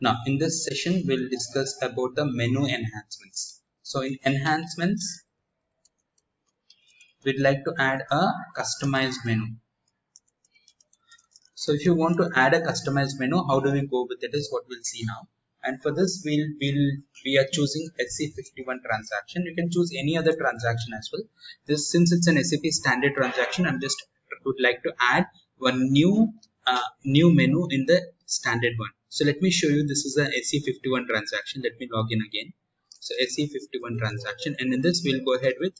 Now in this session we'll discuss about the menu enhancements. So in enhancements we'd like to add a customized menu. So if you want to add a customized menu, how do we go with it is what we'll see now. And for this we'll, we'll we are choosing SE51 transaction. You can choose any other transaction as well. This since it's an SAP standard transaction, I'm just would like to add one new uh, new menu in the standard one. So let me show you this is a SE51 transaction. Let me log in again. So SE51 transaction and in this we'll go ahead with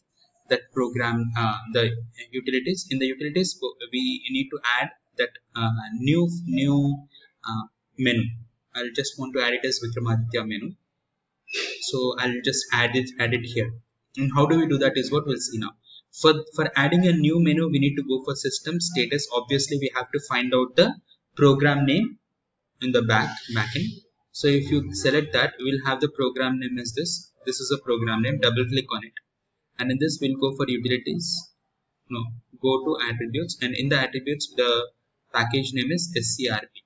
that program uh, the utilities. In the utilities we need to add that uh, new new uh, menu. I'll just want to add it as Vikramaditya menu. So I'll just add it add it here. And how do we do that is what we'll see now. For, for adding a new menu, we need to go for system status. Obviously, we have to find out the program name in the back backend. So if you select that, we'll have the program name as this. This is a program name. Double click on it, and in this we'll go for utilities. No, go to attributes, and in the attributes, the package name is SCRP.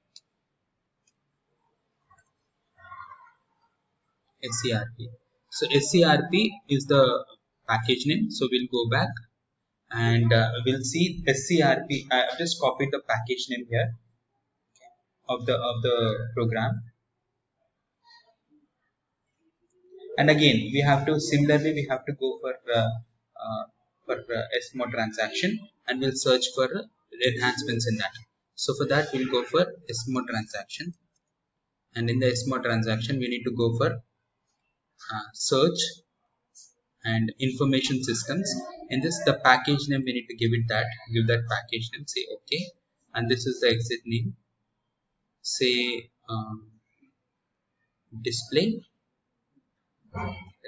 SCRP. So SCRP is the package name. So we'll go back and uh, we'll see SCRP. I've just copied the package name here of the of the program. And again, we have to similarly we have to go for uh, uh, for uh, SMOD transaction and we'll search for enhancements in that. So for that we'll go for SMOD transaction and in the SMO transaction we need to go for uh, search and information systems in this the package name we need to give it that give that package name say okay and this is the exit name say um, display.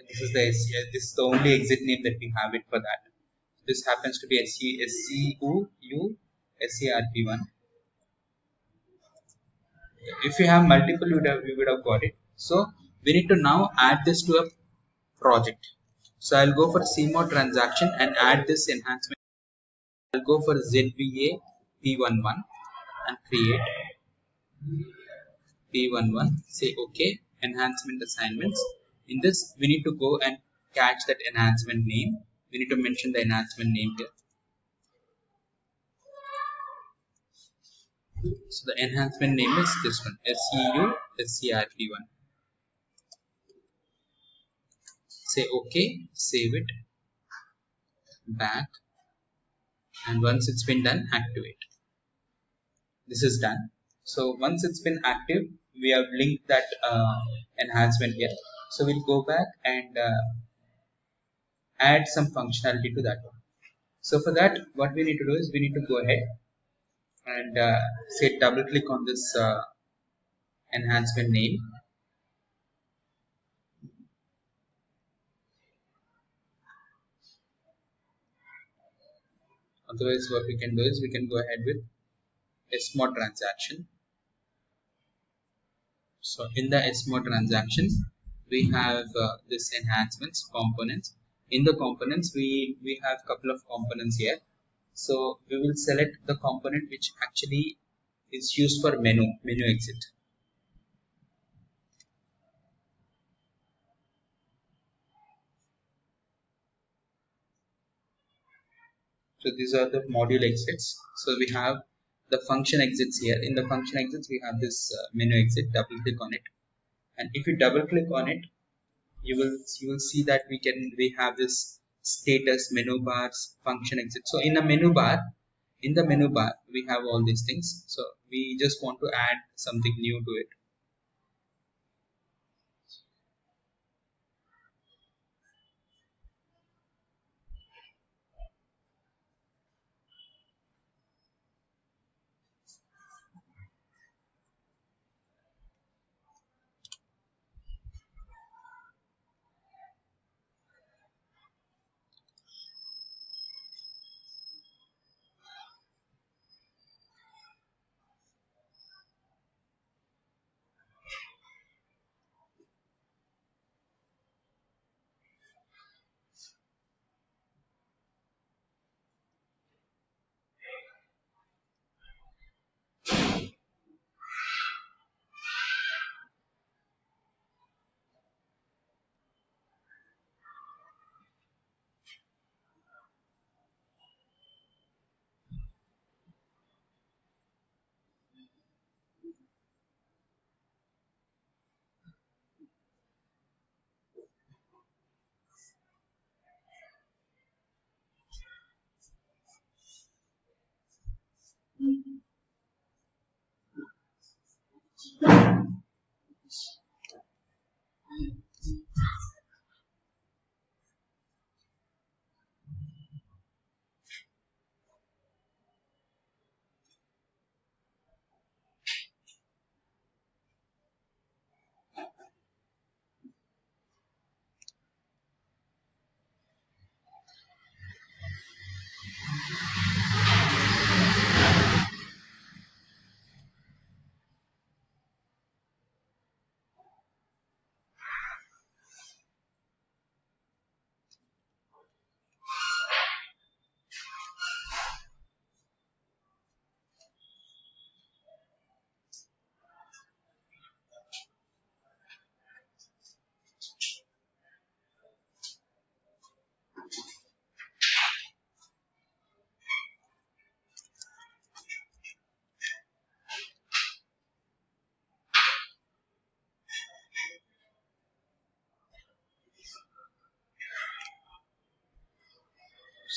This is the this is the only exit name that we have it for that. This happens to be SC, SCU SCRP1 if you have multiple you would have, would have got it. So we need to now add this to a project. So I'll go for CMOD transaction and add this enhancement. I'll go for ZVA P11 and create P11. Say OK. Enhancement assignments. In this, we need to go and catch that enhancement name. We need to mention the enhancement name here. So the enhancement name is this one SCU SCRP1. say ok save it back and once it's been done activate this is done so once it's been active we have linked that uh, enhancement here. So we'll go back and uh, add some functionality to that one. So for that what we need to do is we need to go ahead and uh, say double click on this uh, enhancement name. Otherwise what we can do is we can go ahead with SMOD transaction so in the SMOD transaction we have uh, this enhancements components. In the components we we have couple of components here. So we will select the component which actually is used for menu menu exit. So these are the module exits. So we have the function exits here. In the function exits we have this uh, menu exit. Double click on it. And if you double click on it you will you will see that we can we have this status menu bars function exit. So in the menu bar in the menu bar we have all these things. So we just want to add something new to it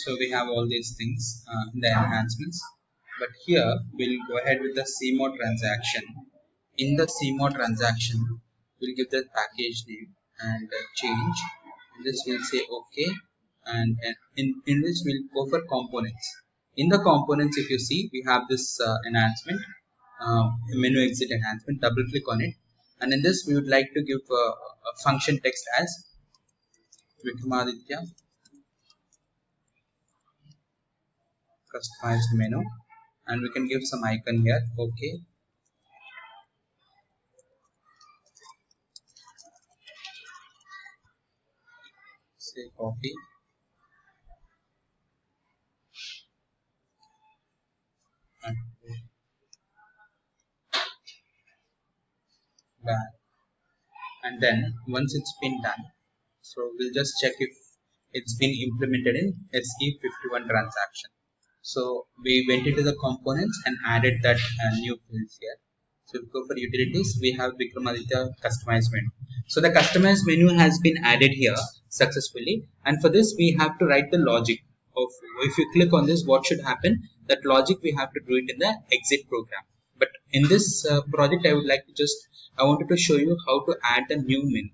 so we have all these things uh, in the enhancements. But here we'll go ahead with the CMOD transaction. In the CMOD transaction we'll give the package name and uh, change. In this we'll say okay and, and in, in this we'll go for components. In the components if you see we have this uh, enhancement uh, menu exit enhancement double click on it. And in this we would like to give a, a function text as Vikramaditya customized menu. And we can give some icon here. Okay say copy. And and then once it's been done so we'll just check if it's been implemented in SE51 transaction so we went into the components and added that uh, new fields here. So we go for utilities. We have Vikramaditya customized menu. So the customized menu has been added here successfully. And for this we have to write the logic of if you click on this what should happen? That logic we have to do it in the exit program. But in this uh, project I would like to just I wanted to show you how to add a new menu